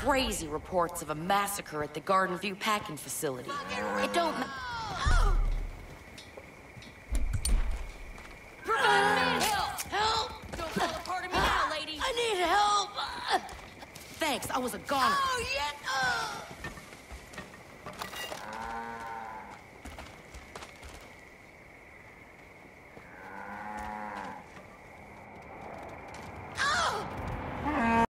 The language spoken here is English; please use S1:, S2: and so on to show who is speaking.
S1: crazy reports of a massacre at the Garden View packing facility. It don't ma- Help! Help! Don't fall apart of me now, lady! I need help! Thanks, I was a goner.
S2: Oh, yeah. Oh.